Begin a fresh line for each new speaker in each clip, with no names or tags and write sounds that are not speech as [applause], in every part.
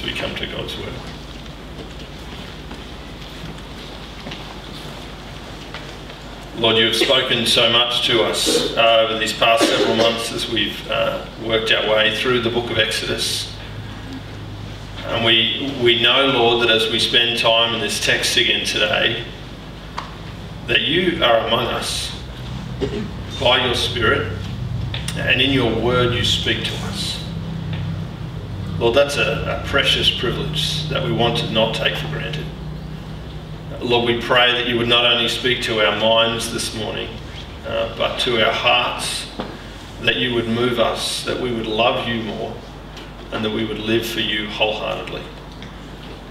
as we come to God's Word. Lord, you have spoken so much to us uh, over these past several months as we've uh, worked our way through the book of Exodus. And we, we know, Lord, that as we spend time in this text again today, that you are among us by your Spirit, and in your word you speak to us. Lord, that's a, a precious privilege that we want to not take for granted. Lord, we pray that you would not only speak to our minds this morning, uh, but to our hearts, that you would move us, that we would love you more, and that we would live for you wholeheartedly.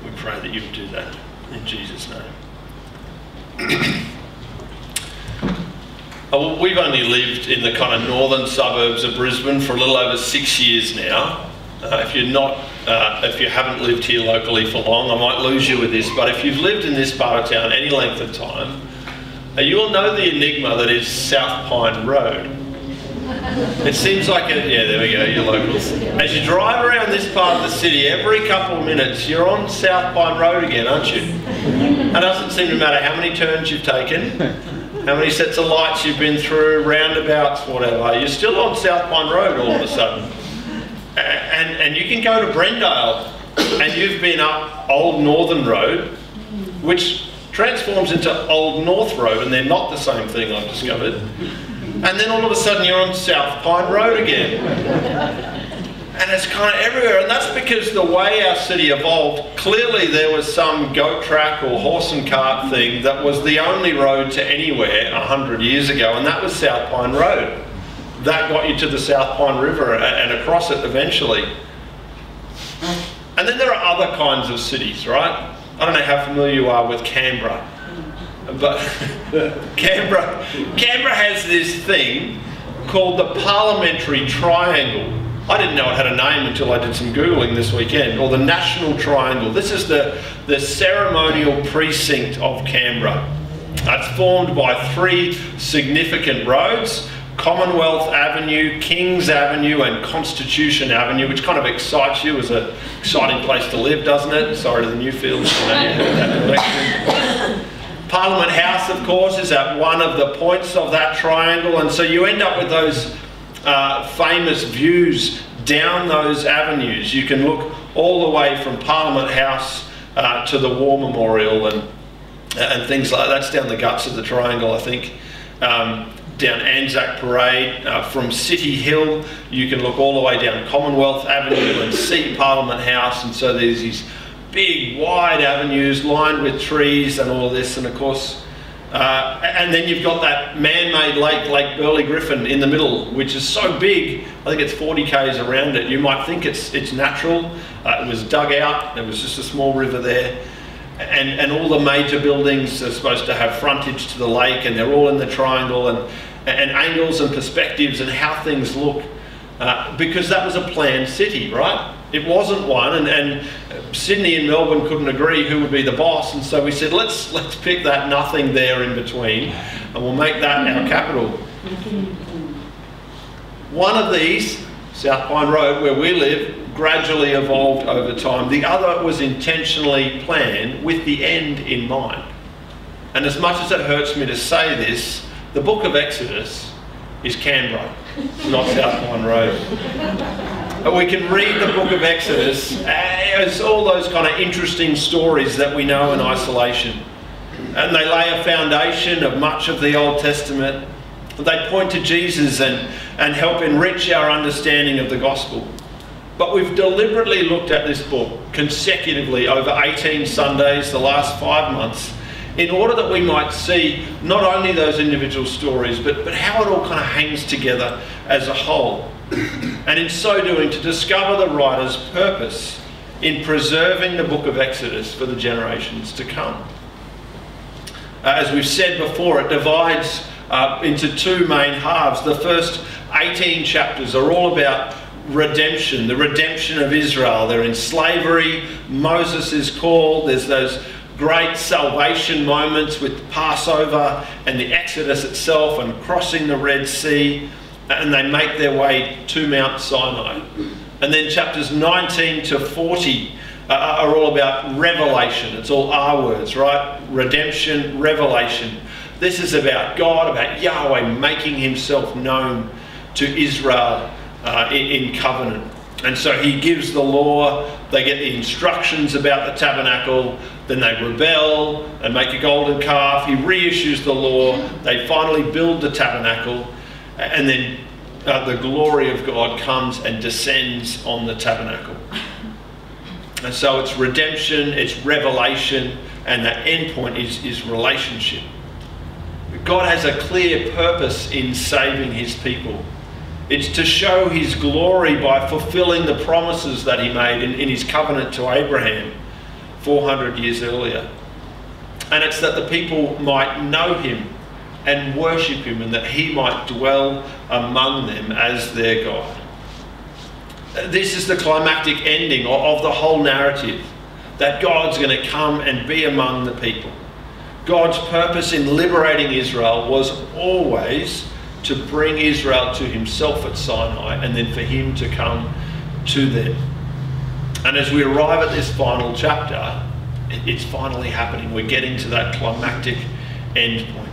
We pray that you would do that in Jesus' name. we've only lived in the kind of northern suburbs of Brisbane for a little over six years now. Uh, if you're not uh, if you haven't lived here locally for long, I might lose you with this, but if you've lived in this part of town any length of time, uh, you'll know the enigma that is South Pine Road. It seems like, a, yeah, there we go, you're locals. As you drive around this part of the city, every couple of minutes, you're on South Pine Road again, aren't you? It doesn't seem to matter how many turns you've taken, how many sets of lights you've been through, roundabouts, whatever. You're still on South Pine Road all of a sudden and, you can go to Brendale and you've been up Old Northern Road, which transforms into Old North Road, and they're not the same thing, I've discovered. And then all of a sudden you're on South Pine Road again. And it's kind of everywhere, and that's because the way our city evolved, clearly there was some goat track or horse and cart thing that was the only road to anywhere 100 years ago, and that was South Pine Road that got you to the South Pine River and across it eventually. And then there are other kinds of cities, right? I don't know how familiar you are with Canberra, but [laughs] Canberra, Canberra has this thing called the Parliamentary Triangle. I didn't know it had a name until I did some Googling this weekend, or the National Triangle. This is the, the ceremonial precinct of Canberra. It's formed by three significant roads Commonwealth Avenue, Kings Avenue, and Constitution Avenue, which kind of excites you as an exciting place to live, doesn't it? Sorry to the Newfields, [laughs] Parliament House, of course, is at one of the points of that triangle, and so you end up with those uh, famous views down those avenues. You can look all the way from Parliament House uh, to the War Memorial and and things like that. That's down the guts of the triangle, I think. Um, down Anzac Parade. Uh, from City Hill, you can look all the way down Commonwealth Avenue and see Parliament House. And so there's these big, wide avenues lined with trees and all this. And of course, uh, and then you've got that man-made lake, Lake Burley Griffin, in the middle, which is so big. I think it's 40 k's around it. You might think it's it's natural. Uh, it was dug out. There was just a small river there. And, and all the major buildings are supposed to have frontage to the lake and they're all in the triangle and and angles and perspectives and how things look uh, because that was a planned city, right? It wasn't one, and, and Sydney and Melbourne couldn't agree who would be the boss, and so we said let's let's pick that nothing there in between, and we'll make that our capital. One of these, South Pine Road, where we live, gradually evolved over time. The other was intentionally planned with the end in mind. And as much as it hurts me to say this, the book of Exodus is Canberra, not South Road. But we can read the book of Exodus as all those kind of interesting stories that we know in isolation. And they lay a foundation of much of the Old Testament. They point to Jesus and, and help enrich our understanding of the gospel. But we've deliberately looked at this book consecutively over 18 Sundays, the last five months, in order that we might see not only those individual stories, but, but how it all kind of hangs together as a whole. and in so doing, to discover the writer's purpose in preserving the book of Exodus for the generations to come. Uh, as we've said before, it divides uh, into two main halves. The first 18 chapters are all about redemption, the redemption of Israel. They're in slavery, Moses is called, there's those great salvation moments with Passover and the Exodus itself and crossing the Red Sea, and they make their way to Mount Sinai. And then chapters 19 to 40 uh, are all about revelation. It's all our words, right? Redemption, revelation. This is about God, about Yahweh making himself known to Israel uh, in covenant. And so he gives the law, they get the instructions about the tabernacle, then they rebel and make a golden calf. He reissues the law, they finally build the tabernacle, and then uh, the glory of God comes and descends on the tabernacle. And so it's redemption, it's revelation, and the end point is, is relationship. God has a clear purpose in saving his people. It's to show his glory by fulfilling the promises that he made in, in his covenant to Abraham 400 years earlier. And it's that the people might know him and worship him and that he might dwell among them as their God. This is the climactic ending of the whole narrative that God's going to come and be among the people. God's purpose in liberating Israel was always to bring Israel to himself at Sinai and then for him to come to them. And as we arrive at this final chapter, it's finally happening. We're getting to that climactic end point.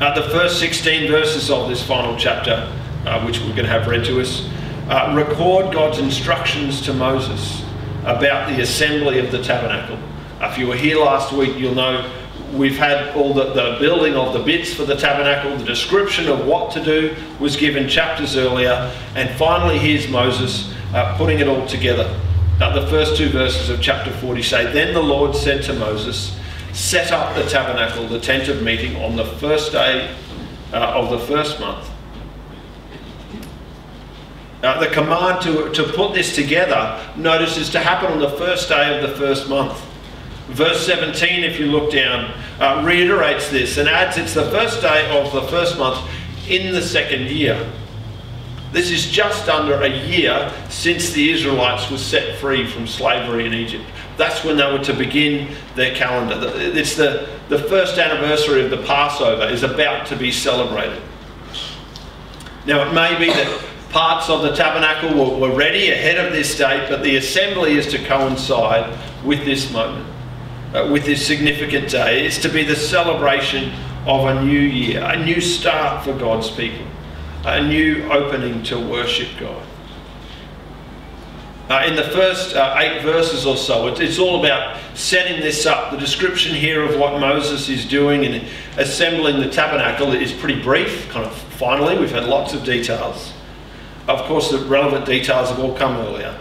Uh, the first 16 verses of this final chapter, uh, which we're going to have read to us, uh, record God's instructions to Moses about the assembly of the tabernacle. If you were here last week, you'll know we've had all the, the building of the bits for the tabernacle, the description of what to do was given chapters earlier, and finally here's Moses uh, putting it all together. Now, the first two verses of chapter 40 say, Then the Lord said to Moses, Set up the tabernacle, the tent of meeting, on the first day uh, of the first month. Uh, the command to, to put this together, notice, is to happen on the first day of the first month. Verse 17, if you look down, uh, reiterates this and adds it's the first day of the first month in the second year. This is just under a year since the Israelites were set free from slavery in Egypt. That's when they were to begin their calendar. It's the, the first anniversary of the Passover is about to be celebrated. Now, it may be that parts of the tabernacle were, were ready ahead of this date, but the assembly is to coincide with this moment uh, with this significant day It's to be the celebration of a new year, a new start for God's people, a new opening to worship God. Uh, in the first uh, eight verses or so, it, it's all about setting this up. The description here of what Moses is doing in assembling the tabernacle is pretty brief, kind of finally. We've had lots of details. Of course, the relevant details have all come earlier.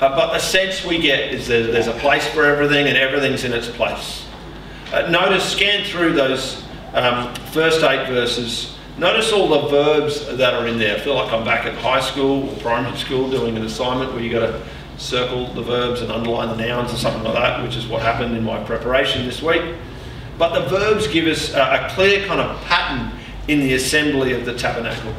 Uh, but the sense we get is that there's a place for everything and everything's in its place. Uh, notice, scan through those um, first eight verses. Notice all the verbs that are in there. I feel like I'm back at high school or primary school doing an assignment where you got to circle the verbs and underline the nouns or something like that, which is what happened in my preparation this week. But the verbs give us a, clear kind of pattern in the assembly of the tabernacle.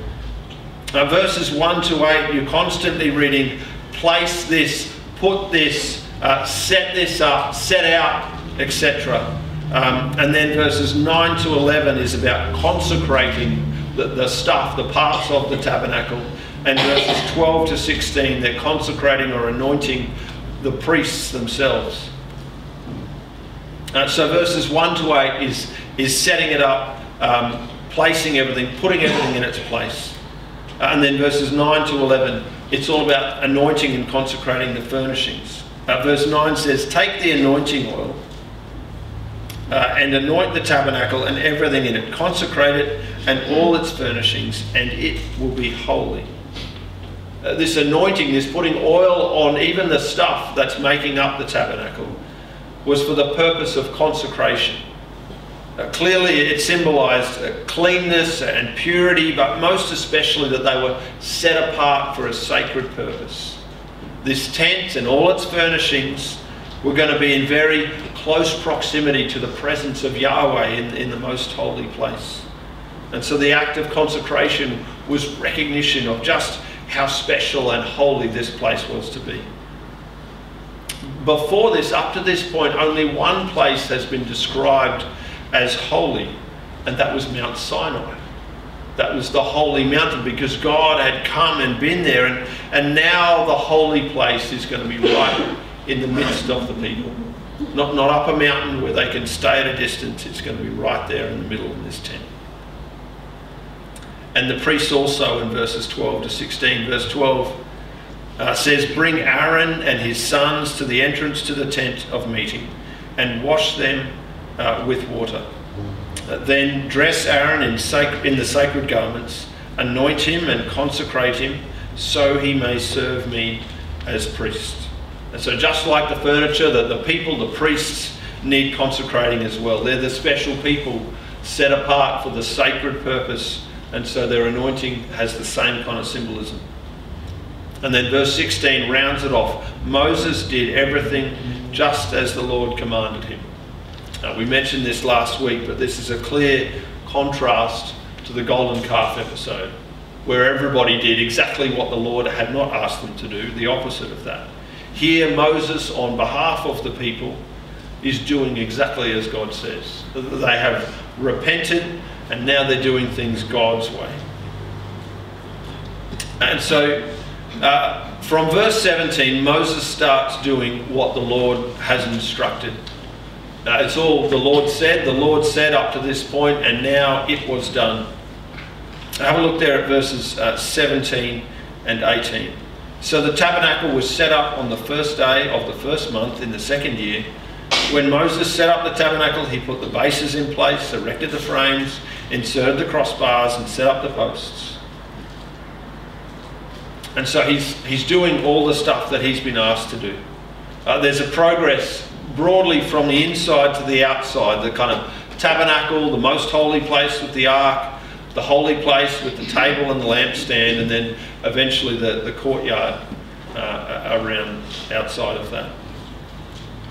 Now, verses 1 to 8, you're constantly reading place this, put this, uh, set this up, set out, etc. Um, and then verses 9 to 11 is about consecrating the, the stuff, the parts of the tabernacle. And verses 12 to 16, they're consecrating or anointing the priests themselves. Uh, so verses 1 to 8 is, is setting it up, um, placing everything, putting everything in its place. Uh, and then verses 9 to 11 it's all about anointing and consecrating the furnishings. Uh, verse 9 says, Take the anointing oil uh, and anoint the tabernacle and everything in it, consecrate it and all its furnishings, and it will be holy. Uh, this anointing, this putting oil on even the stuff that's making up the tabernacle, was for the purpose of consecration. Uh, clearly, it symbolized uh, cleanness and purity, but most especially that they were set apart for a sacred purpose. This tent and all its furnishings were going to be in very close proximity to the presence of Yahweh in, in the most holy place. And so the act of consecration was recognition of just how special and holy this place was to be. Before this, up to this point, only one place has been described as holy, and that was Mount Sinai. That was the holy mountain because God had come and been there, and, and now the holy place is going to be right in the midst of the people. Not, not up a mountain where they can stay at a distance, it's going to be right there in the middle of this tent. And the priests also in verses 12 to 16. Verse 12 uh, says, Bring Aaron and his sons to the entrance to the tent of meeting and wash them uh, with water. Uh, then dress Aaron in, sac- in the sacred garments, anoint him and consecrate him, so he may serve me as priest. And so, just like the furniture, that the people, the priests, need consecrating as well. They're the special people set apart for the sacred purpose, and so their anointing has the same kind of symbolism. And then verse 16 rounds it off. Moses did everything just as the Lord commanded him. Now, we mentioned this last week, but this is a clear contrast to the golden calf episode, where everybody did exactly what the Lord had not asked them to do, the opposite of that. Here, Moses, on behalf of the people, is doing exactly as God says. They have repented and now they're doing things God's way. And so uh, from verse 17, Moses starts doing what the Lord has instructed. Uh, it's all the Lord said, the Lord said up to this point, and now it was done. Have a look there at verses uh, 17 and 18. So the tabernacle was set up on the first day of the first month in the second year. When Moses set up the tabernacle, he put the bases in place, erected the frames, inserted the crossbars, and set up the posts. And so he's, he's doing all the stuff that he's been asked to do. Uh, there's a progress broadly from the inside to the outside, the kind of tabernacle, the most holy place with the ark, the holy place with the table and the lampstand, and then eventually the, the courtyard uh, around outside of that.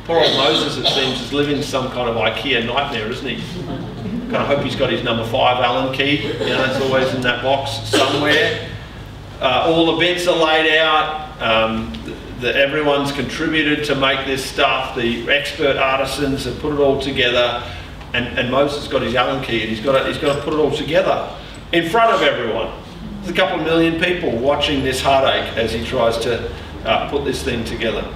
Poor old Moses, it seems, is living some kind of IKEA nightmare, isn't he? Kind of hope he's got his number five Allen key. You know, it's always in that box somewhere. Uh, all the bits are laid out. Um, everyone's contributed to make this stuff. The expert artisans have put it all together. And, and Moses got his Allen key and he's got, to, he's got to put it all together in front of everyone. There's a couple of million people watching this heartache as he tries to uh, put this thing together.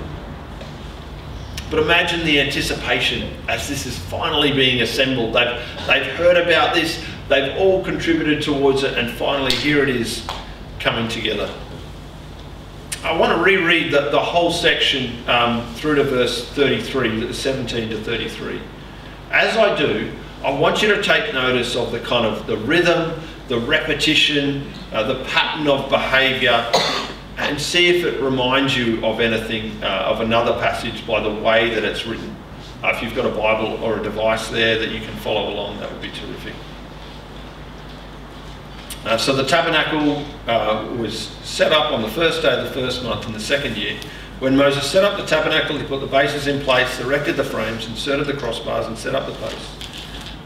But imagine the anticipation as this is finally being assembled. They've, they've heard about this, they've all contributed towards it, and finally here it is coming together. I want to reread the, the whole section um, through to verse 33, 17 to 33. As I do, I want you to take notice of the kind of the rhythm, the repetition, uh, the pattern of behaviour, and see if it reminds you of anything, uh, of another passage by the way that it's written. Uh, if you've got a Bible or a device there that you can follow along, that would be terrific. Uh, so the tabernacle uh, was set up on the first day of the first month in the second year. When Moses set up the tabernacle, he put the bases in place, erected the frames, inserted the crossbars, and set up the posts.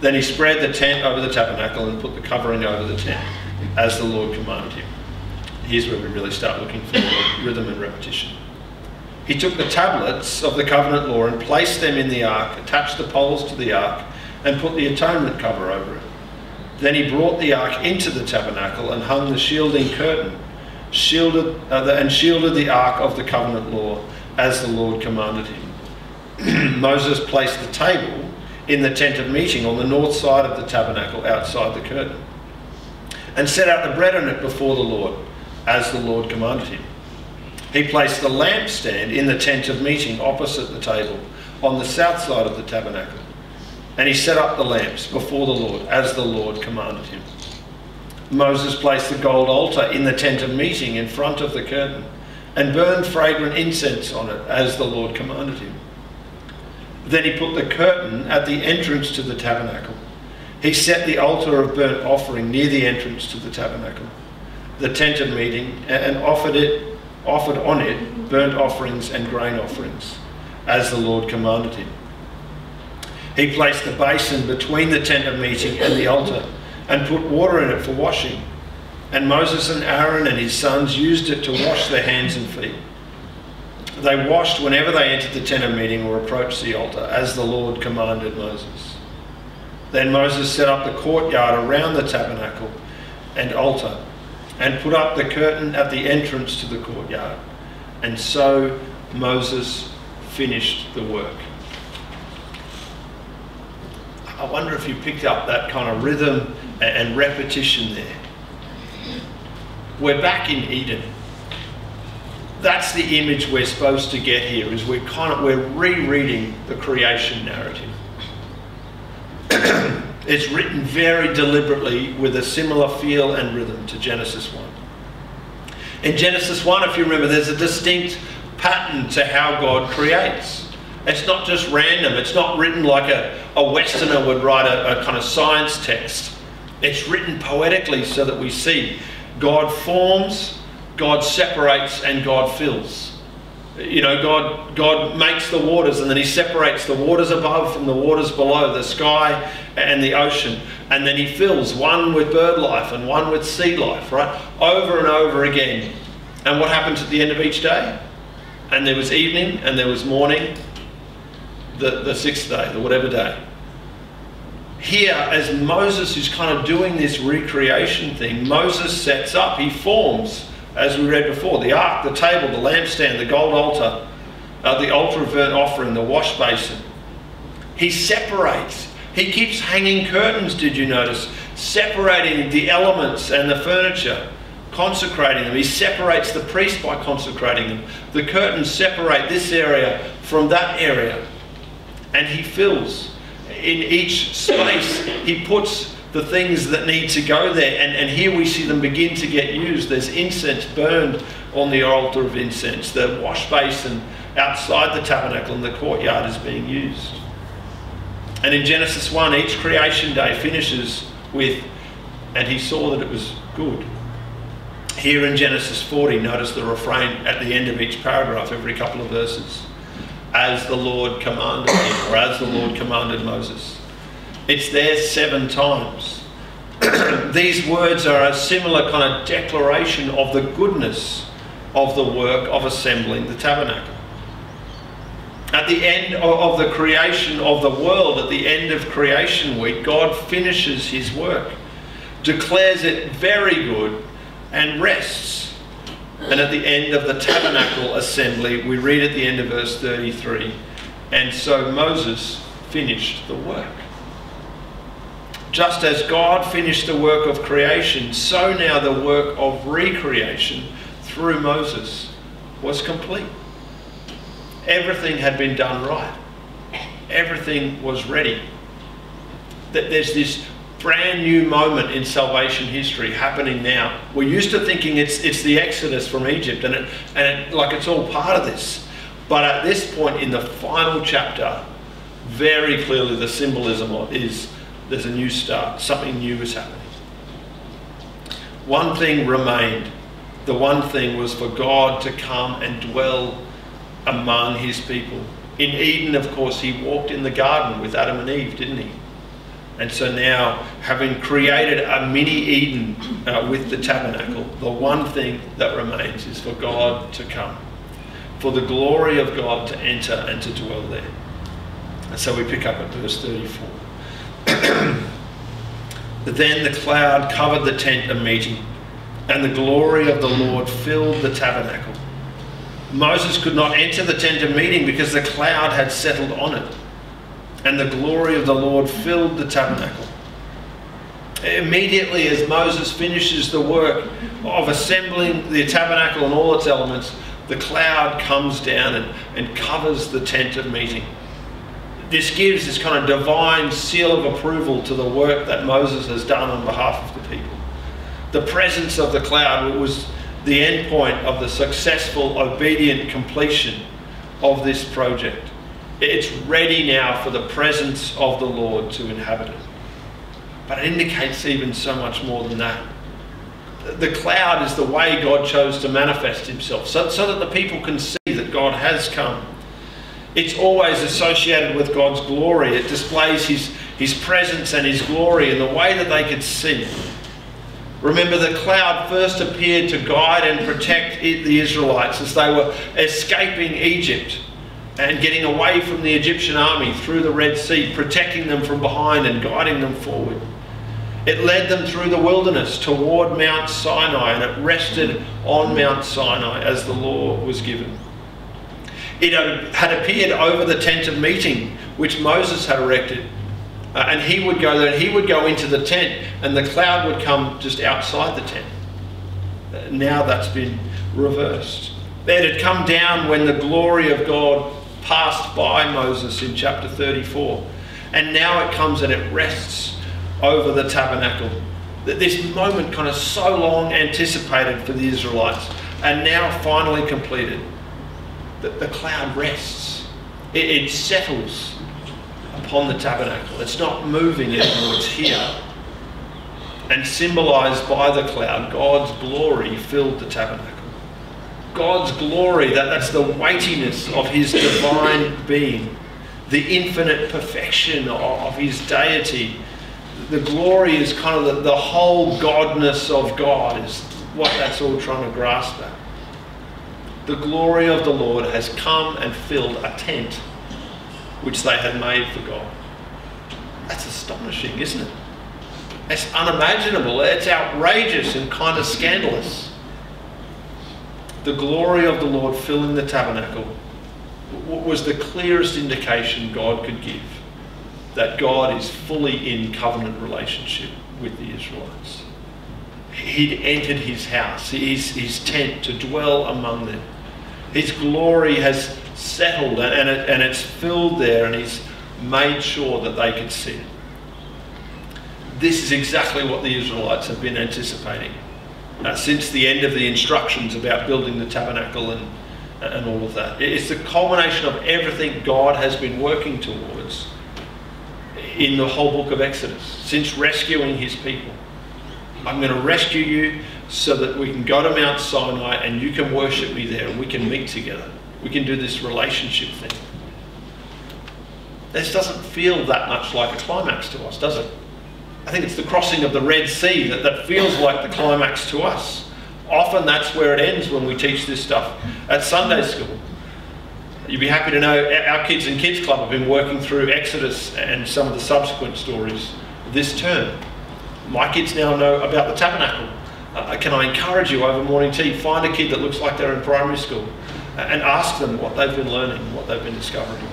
Then he spread the tent over the tabernacle and put the covering over the tent, as the Lord commanded him. Here's where we really start looking for rhythm and repetition. He took the tablets of the covenant law and placed them in the ark, attached the poles to the ark, and put the atonement cover over it. Then he brought the ark into the tabernacle and hung the shielding curtain, shielded uh, and shielded the ark of the covenant law, as the Lord commanded him. [clears throat] Moses placed the table in the tent of meeting on the north side of the tabernacle outside the curtain, and set out the bread on it before the Lord, as the Lord commanded him. He placed the lampstand in the tent of meeting opposite the table on the south side of the tabernacle and he set up the lamps before the Lord, as the Lord commanded him. Moses placed the gold altar in the tent of meeting in front of the curtain, and burned fragrant incense on it, as the Lord commanded him. Then he put the curtain at the entrance to the tabernacle. He set the altar of burnt offering near the entrance to the tabernacle, the tent of meeting, and offered it offered on it burnt offerings and grain offerings, as the Lord commanded him. He placed the basin between the tent of meeting and the altar and put water in it for washing. And Moses and Aaron and his sons used it to wash their hands and feet. They washed whenever they entered the tent of meeting or approached the altar, as the Lord commanded Moses. Then Moses set up the courtyard around the tabernacle and altar and put up the curtain at the entrance to the courtyard. And so Moses finished the work. I wonder if you picked up that kind of rhythm and repetition there. We're back in Eden. That's the image we're supposed to get here is we're kind of we're rereading the creation narrative. [clears throat] it's written very deliberately with a similar feel and rhythm to Genesis 1. In Genesis 1, if you remember, there's a distinct pattern to how God creates. It's not just random. It's not written like a, a Westerner would write a, a kind of science text. It's written poetically so that we see God forms, God separates, and God fills. You know, God, God makes the waters and then He separates the waters above from the waters below, the sky and the ocean. And then He fills one with bird life and one with sea life, right? Over and over again. And what happens at the end of each day? And there was evening and there was morning the, the sixth day, the whatever day. Here, as Moses is kind of doing this recreation thing, Moses sets up, he forms, as we read before, the ark, the table, the lampstand, the gold altar, uh, the altar of burnt offering, the wash basin. He separates. He keeps hanging curtains, did you notice? Separating the elements and the furniture, consecrating them. He separates the priest by consecrating them. The curtains separate this area from that area and he fills. In each space, he puts the things that need to go there. And, and here we see them begin to get used. There's incense burned on the altar of incense. The wash basin outside the tabernacle in the courtyard is being used. And in Genesis 1, each creation day finishes with, and he saw that it was good. Here in Genesis 40, notice the refrain at the end of each paragraph, every couple of verses as the Lord commanded him, or as the Lord commanded Moses. It's there seven times. [clears throat] These words are a similar kind of declaration of the goodness of the work of assembling the tabernacle. At the end of the creation of the world, at the end of creation week, God finishes his work, declares it very good, and rests and at the end of the tabernacle assembly, we read at the end of verse 33 and so Moses finished the work. Just as God finished the work of creation, so now the work of recreation through Moses was complete. Everything had been done right, everything was ready. That there's this brand new moment in salvation history happening now. We're used to thinking it's it's the Exodus from Egypt and it and it, like it's all part of this. But at this point in the final chapter, very clearly the symbolism is there's a new start, something new is happening. One thing remained. The one thing was for God to come and dwell among his people. In Eden, of course, he walked in the garden with Adam and Eve, didn't he? And so now, having created a mini Eden uh, with the tabernacle, the one thing that remains is for God to come, for the glory of God to enter and to dwell there. And so we pick up at verse 34. [clears throat] then the cloud covered the tent of meeting, and the glory of the Lord filled the tabernacle. Moses could not enter the tent of meeting because the cloud had settled on it and the glory of the Lord filled the tabernacle. Immediately, as Moses finishes the work of assembling the tabernacle and all its elements, the cloud comes down and, and covers the tent of meeting. This gives this kind of divine seal of approval to the work that Moses has done on behalf of the people. The presence of the cloud was the end point of the successful, obedient completion of this project. It's ready now for the presence of the Lord to inhabit it. But it indicates even so much more than that. The cloud is the way God chose to manifest himself, so, so that the people can see that God has come. It's always associated with God's glory. It displays his, his presence and his glory in the way that they could see. Remember, the cloud first appeared to guide and protect the Israelites as they were escaping Egypt and getting away from the Egyptian army through the Red Sea, protecting them from behind and guiding them forward. It led them through the wilderness toward Mount Sinai and it rested on Mount Sinai as the law was given. It had appeared over the tent of meeting, which Moses had erected. Uh, and he would go there and he would go into the tent, and the cloud would come just outside the tent. Uh, now that's been reversed. It had come down when the glory of God passed by Moses in chapter 34. And now it comes and it rests over the tabernacle. That This moment, kind of so long anticipated for the Israelites, and now finally completed. That the cloud rests, it, it settles upon the tabernacle. It's not moving anymore, it's here. And symbolized by the cloud, God's glory filled the tabernacle. God's glory, that, that's the weightiness of his divine being, the infinite perfection of, of his deity. The glory is kind of the, the whole godness of God, is what that's all trying to grasp at. The glory of the Lord has come and filled a tent which they had made for God. That's astonishing, isn't it? It's unimaginable. It's outrageous and kind of scandalous the glory of the Lord filling the tabernacle was the clearest indication God could give that God is fully in covenant relationship with the Israelites. He'd entered his house, his, his tent to dwell among them. His glory has settled and, it, and it's filled there, and he's made sure that they could see it. This is exactly what the Israelites have been anticipating uh, since the end of the instructions about building the tabernacle and, and all of that. It's the culmination of everything God has been working towards in the whole book of Exodus, since rescuing his people. I'm going to rescue you so that we can go to Mount Sinai and you can worship me there and we can meet together. We can do this relationship thing. This doesn't feel that much like a climax to us, does it? I think it's the crossing of the Red Sea that, that feels like the climax to us. Often that's where it ends when we teach this stuff at Sunday school. You'd be happy to know our Kids and Kids Club have been working through Exodus and some of the subsequent stories this term. My kids now know about the tabernacle. Uh, can I encourage you over morning tea, find a kid that looks like they're in primary school and ask them what they've been learning, what they've been discovering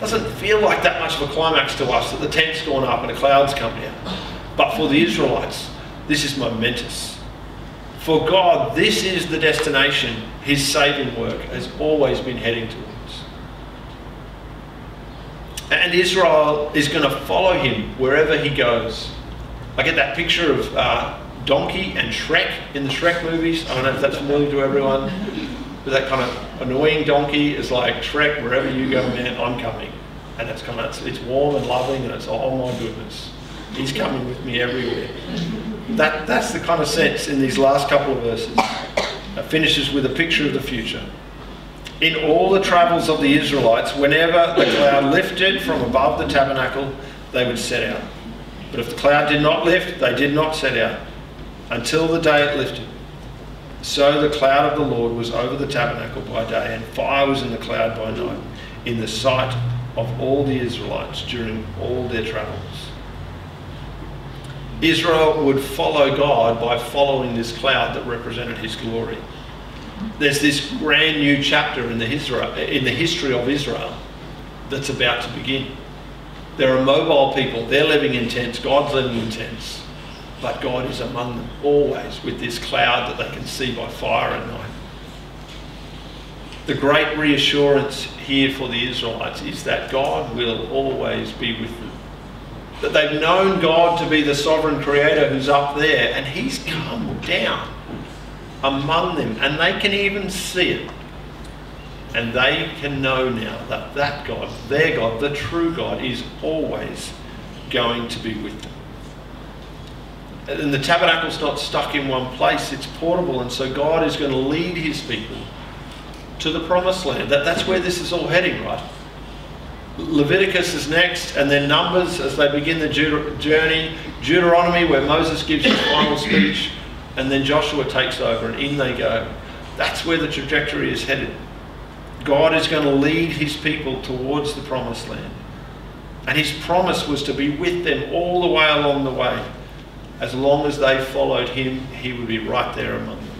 doesn't feel like that much of a climax to us that the tent's gone up and the clouds come down. But for the Israelites, this is momentous. For God, this is the destination his saving work has always been heading towards. And Israel is going to follow him wherever he goes. I get that picture of uh, Donkey and Shrek in the Shrek movies. I don't know if that's familiar to everyone. But that kind of annoying donkey is like Shrek, wherever you go, man, I'm coming. And it's kind of, it's, it's warm and loving and it's, oh my goodness, he's coming with me everywhere. That, that's the kind of sense in these last couple of verses. It finishes with a picture of the future. In all the travels of the Israelites, whenever the cloud lifted from above the tabernacle, they would set out. But if the cloud did not lift, they did not set out until the day it lifted. So the cloud of the Lord was over the tabernacle by day, and fire was in the cloud by night, in the sight of all the Israelites during all their travels. Israel would follow God by following this cloud that represented his glory. There's this brand new chapter in the, in the history of Israel that's about to begin. There are mobile people, they're living in tents, God's living in tents but God is among them always with this cloud that they can see by fire at night. The great reassurance here for the Israelites is that God will always be with them. That they've known God to be the sovereign creator who's up there, and He's come down among them, and they can even see it. And they can know now that that God, their God, the true God, is always going to be with them and the tabernacle's not stuck in one place, it's portable, and so God is going to lead his people to the promised land. That, that's where this is all heading, right? Leviticus is next, and then Numbers as they begin the journey, Deuteronomy, where Moses gives his final speech, and then Joshua takes over, and in they go. That's where the trajectory is headed. God is going to lead his people towards the promised land. And his promise was to be with them all the way along the way as long as they followed him, he would be right there among them,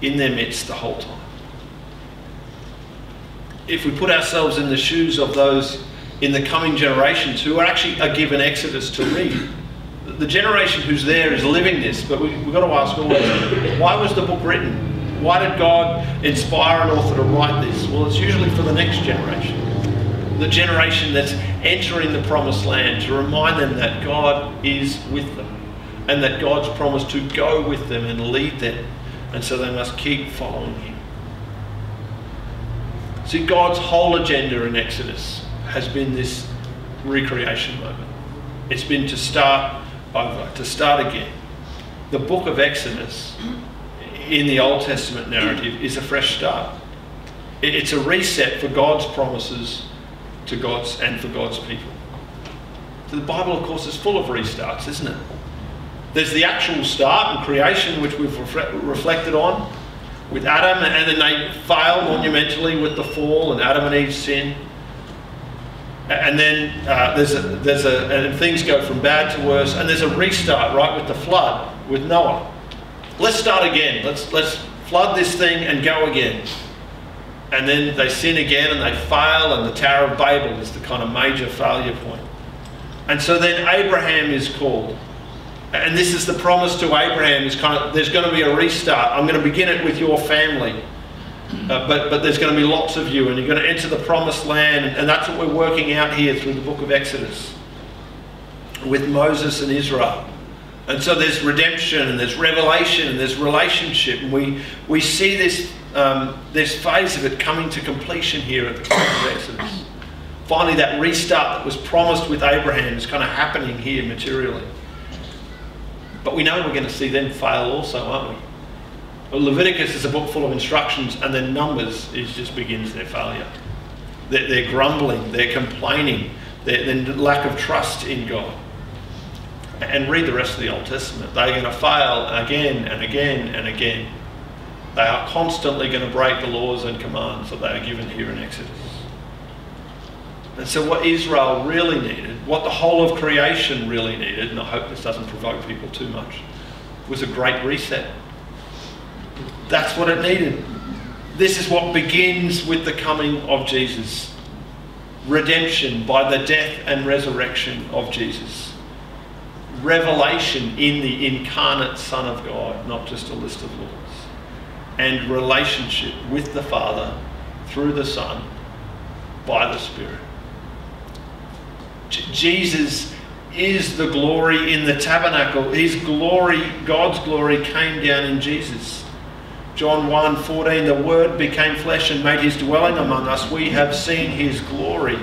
in their midst the whole time. if we put ourselves in the shoes of those in the coming generations who are actually are given Exodus to read, the generation who's there is living this, but we, we've got to ask always, why was the book written? Why did God inspire an author to write this? Well, it's usually for the next generation. The generation that's entering the promised land to remind them that God is with them and that God's promised to go with them and lead them. And so they must keep following Him. See, God's whole agenda in Exodus has been this recreation moment. It's been to start over, to start again. The book of Exodus in the Old Testament narrative is a fresh start. It's a reset for God's promises to God's and for God's people. So the Bible, of course, is full of restarts, isn't it? There's the actual start and creation, which we've reflected on with Adam, and then they fail monumentally with the fall and Adam and Eve's sin. And then uh, there's a, there's a, and things go from bad to worse, and there's a restart, right, with the flood, with Noah. Let's start again. Let's, let's flood this thing and go again. And then they sin again and they fail, and the Tower of Babel is the kind of major failure point. And so then Abraham is called. And this is the promise to Abraham is kind of there's going to be a restart. I'm going to begin it with your family. Uh, but, but there's going to be lots of you, and you're going to enter the promised land. And that's what we're working out here through the book of Exodus with Moses and Israel. And so there's redemption, and there's revelation, and there's relationship. And we, we see this, um, this phase of it coming to completion here at the close of Exodus. Finally, that restart that was promised with Abraham is kind of happening here materially. But we know we're going to see them fail also, aren't we? Leviticus is a book full of instructions, and then Numbers is just begins their failure. They're, they're grumbling, they're complaining, they're lack of trust in God. And read the rest of the Old Testament. They're going to fail again and again and again. They are constantly going to break the laws and commands that they are given here in Exodus. And so, what Israel really needed, what the whole of creation really needed, and I hope this doesn't provoke people too much, was a great reset. That's what it needed. This is what begins with the coming of Jesus redemption by the death and resurrection of Jesus. Revelation in the incarnate Son of God, not just a list of laws. And relationship with the Father through the Son by the Spirit. Jesus is the glory in the tabernacle. His glory, God's glory, came down in Jesus. John 1 14, the Word became flesh and made his dwelling among us. We have seen his glory,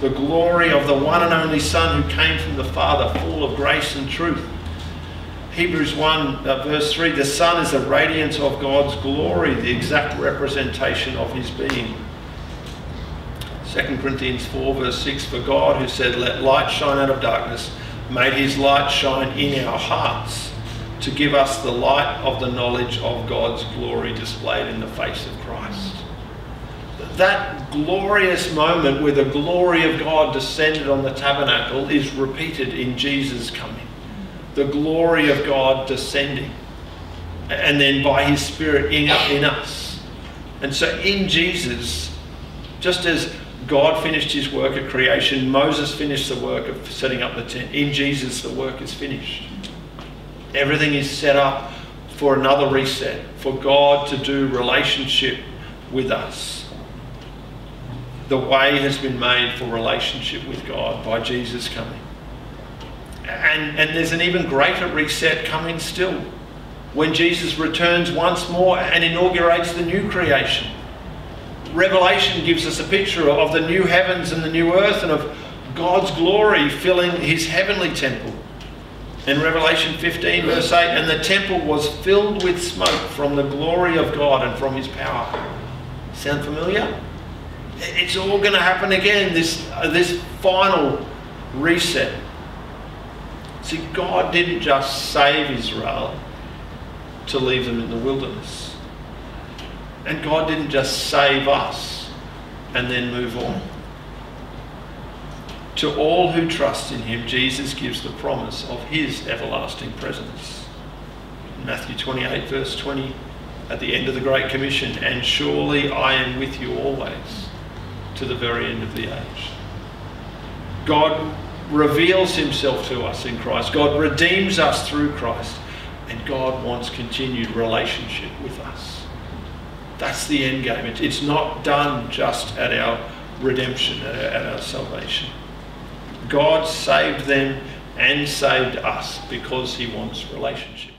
the glory of the one and only Son who came from the Father, full of grace and truth. Hebrews 1 uh, verse 3 the Son is the radiance of God's glory, the exact representation of his being. 2 Corinthians 4 verse 6 for God who said, Let light shine out of darkness, made his light shine in our hearts to give us the light of the knowledge of God's glory displayed in the face of Christ. That glorious moment where the glory of God descended on the tabernacle is repeated in Jesus' coming. The glory of God descending. And then by his Spirit in, in us. And so in Jesus, just as God finished his work of creation, Moses finished the work of setting up the tent. In Jesus, the work is finished. Everything is set up for another reset, for God to do relationship with us. The way has been made for relationship with God by Jesus coming. And, and there's an even greater reset coming still when Jesus returns once more and inaugurates the new creation. Revelation gives us a picture of the new heavens and the new earth and of God's glory filling his heavenly temple in Revelation 15, verse 8, and the temple was filled with smoke from the glory of God and from his power. Sound familiar? It's all going to happen again, this, uh, this final reset. See, God didn't just save Israel to leave them in the wilderness. And God didn't just save us and then move on. To all who trust in him, Jesus gives the promise of his everlasting presence. Matthew 28, verse 20, at the end of the Great Commission, and surely I am with you always to the very end of the age. God reveals himself to us in Christ. God redeems us through Christ. And God wants continued relationship with us. That's the end game. It's not done just at our redemption, at our salvation. God saved them and saved us because he wants relationship.